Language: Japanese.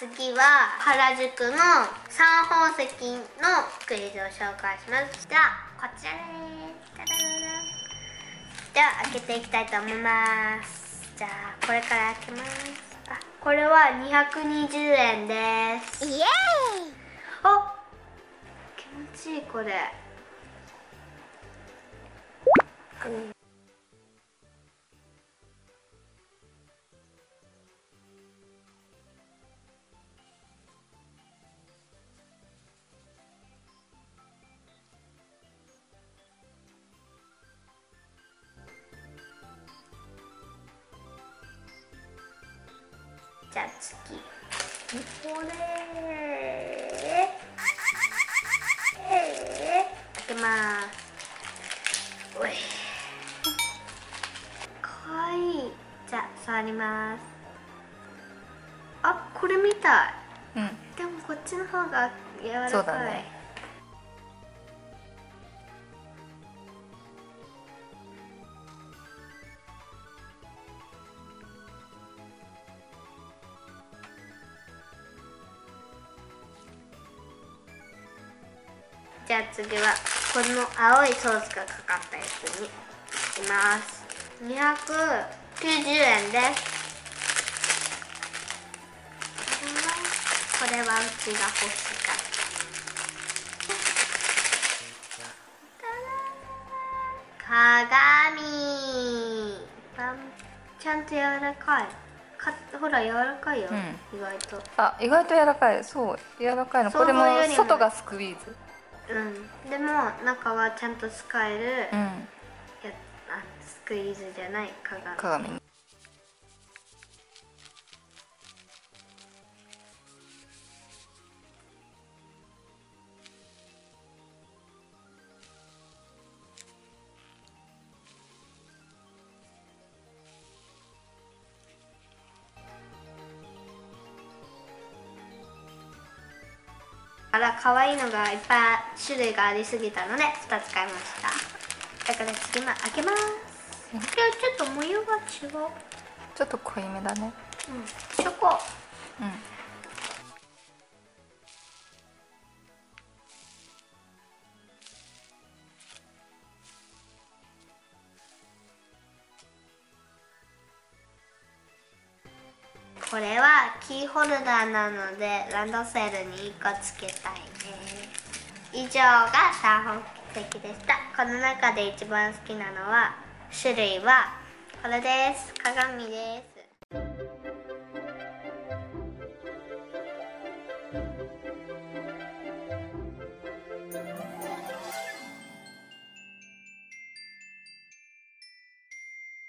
次は原宿の三宝石のクイズを紹介します。じゃあこちらです。じゃあ開けていきたいと思います。じゃあこれから開けます。あこれは220円です。イエーイ。あ気持ちいいこれじゃあ次。これ。開けますおいかわいいじゃあ触ります。あこれみたい。うん。でもこっちの方が柔らかい。そうだねじゃあ次はこの青いソースがかかったやつにいきます。290円です。これはうちが欲しかった鏡。ちゃんと柔らかい。かほら柔らかいよ、う意外と。あ意外と柔らかい。そう柔らかいの。これも外がスクイーズうん。でも中はちゃんと使える、うん。やあスクイーズじゃない鏡。鏡にあら可愛いのがいっぱい種類がありすぎたので2つ買いました。だから次も開けます。今日ちょっと模様が違う。ちょっと濃いめだね。うん。チョコ。うんこれはキーホルダーなのでランドセルに1個つけたいね。以上が3本的でした。この中で一番好きなのは種類はこれです。鏡です。